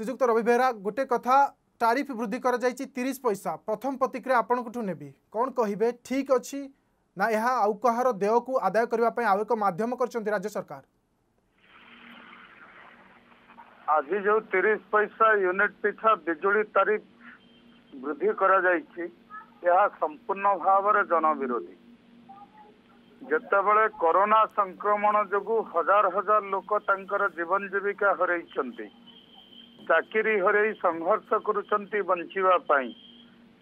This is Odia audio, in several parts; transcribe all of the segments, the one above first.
ଶ୍ରୀଯୁକ୍ତ ରବି ବେହେରା ଗୋଟେ କଥା ଟାରିଫ ବୃଦ୍ଧି କରାଯାଇଛି ତିରିଶ ପଇସା। ପ୍ରଥମ ପ୍ରତିକ୍ରିୟା ଆପଣଙ୍କଠୁ ନେବି। କ'ଣ କହିବେ? ଠିକ୍ ଅଛି। ନା ଏହା ଆଉ କାହାର ଦେୟକୁ ଆଦାୟ କରିବା ପାଇଁ ଆଉ ଏକ ମାଧ୍ୟମ କରିଛନ୍ତି ରାଜ୍ୟ ସରକାର? ଆଜି ଯୋଉ ତିରିଶ ପଇସା ୟୁନିଟ ପିଛା ବିଜୁଳି ତାରିଫ ବୃଦ୍ଧି କରାଯାଇଛି ଏହା ସମ୍ପୂର୍ଣ୍ଣ ଭାବରେ ଜନବିରୋଧୀ। ଯେତେବେଳେ କରୋନା ସଂକ୍ରମଣ ଯୋଗୁଁ ହଜାର ହଜାର ଲୋକ ତାଙ୍କର ଜୀବନ ଜୀବିକା ହରେଇଛନ୍ତି ଚାକିରି ହରେଇ ସଂଘର୍ଷ କରୁଛନ୍ତି ବଞ୍ଚିବା ପାଇଁ।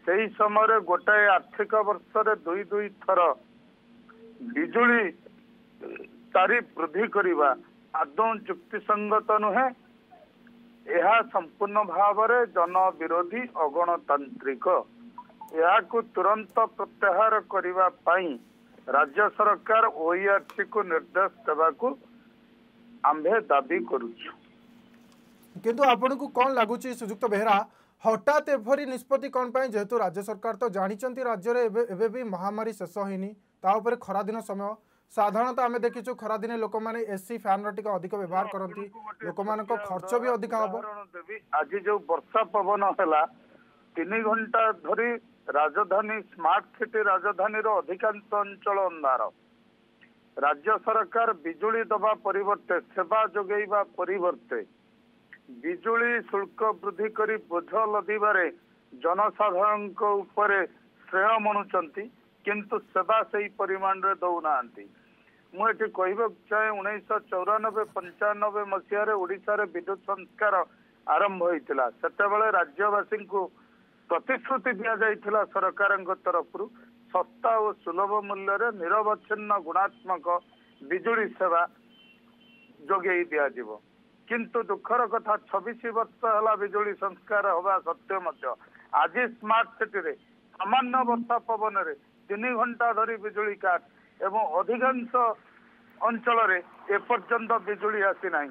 ସେହି ସମୟରେ ଗୋଟାଏ ଆର୍ଥିକ ବର୍ଷରେ ଦୁଇ ଦୁଇ ଥର ବିଜୁଳି ତାରିଫ ବୃଦ୍ଧି କରିବା ଆଦୌ ଯୁକ୍ତିସଙ୍ଗତ ନୁହେଁ। ଏହା ସମ୍ପୂର୍ଣ୍ଣ ଭାବରେ ଜନ ବିରୋଧୀ ଅଗଣତାନ୍ତ୍ରିକ। ଏହାକୁ ତୁରନ୍ତ ପ୍ରତ୍ୟାହାର କରିବା ପାଇଁ ରାଜ୍ୟ ସରକାର ଓଇଆରସି କୁ ନିର୍ଦ୍ଦେଶ ଦେବାକୁ ଆମ୍ଭେ ଦାବି କରୁଛୁ। কিন্তু আপনার কম লাগুচি শ্রীযুক্ত বেহেরা। হঠাৎ এপরি নিষ্পতি কম পাই যেহেতু রাজ্য সরকার তো জাঁচান রাজ্যের এবে বি মহামারী শেষ হয়নি তা উপরে খরাদিন সময় সাধারণত আমি দেখিছু খরাদিনে লোকমানে এসি ফ্যান র টিকে অধিক ব্যবহার করতে লোকমানক খরচ বি অধিক হব আজি যে বর্ষা পবন হেলা তিন ঘণ্টা ধরি রাজধানী স্মার্ট সিটি রাজধানীর অধিকাংশ অঞ্চল অন্ধার রাজ্য সরকার বিজুলি দেওয়া পরিবর্তে সেবা যোগাইবা পরিবর্তে ବିଜୁଳି ଶୁଳ୍କ ବୃଦ୍ଧି କରି ବୋଝ ଲଦିବାରେ ଜନସାଧାରଣଙ୍କ ଉପରେ ଶ୍ରେୟ ମଣୁଛନ୍ତି କିନ୍ତୁ ସେବା ସେଇ ପରିମାଣରେ ଦଉନାହାନ୍ତି। ମୁଁ ଏଠି କହିବାକୁ ଚାହେଁ ଉଣେଇଶହ ଚଉରାନବେ ପଞ୍ଚାନବେ ମସିହାରେ ଓଡିଶାରେ ବିଦ୍ୟୁତ ସଂସ୍କାର ଆରମ୍ଭ ହୋଇଥିଲା। ସେତେବେଳେ ରାଜ୍ୟବାସୀଙ୍କୁ ପ୍ରତିଶ୍ରୁତି ଦିଆଯାଇଥିଲା ସରକାରଙ୍କ ତରଫରୁ ଶସ୍ତା ଓ ସୁଲଭ ମୂଲ୍ୟରେ ନିରବଚ୍ଛିନ୍ନ ଗୁଣାତ୍ମକ ବିଜୁଳି ସେବା ଯୋଗେଇ ଦିଆଯିବ। କିନ୍ତୁ ଦୁଃଖର କଥା ଛବିଶ ବର୍ଷ ହେଲା ବିଜୁଳି ସଂସ୍କାର ହେବା ସତ୍ତ୍ୱେ ମଧ୍ୟ। ଆଜି ସ୍ମାର୍ଟ ସିଟିରେ ସାମାନ୍ୟ ବର୍ଷା ପବନରେ ତିନି ଘଣ୍ଟା ଧରି ବିଜୁଳି କାଟ ଏବଂ ଅଧିକାଂଶ ଅଞ୍ଚଳରେ ଏପର୍ଯ୍ୟନ୍ତ ବିଜୁଳି ଆସିନାହିଁ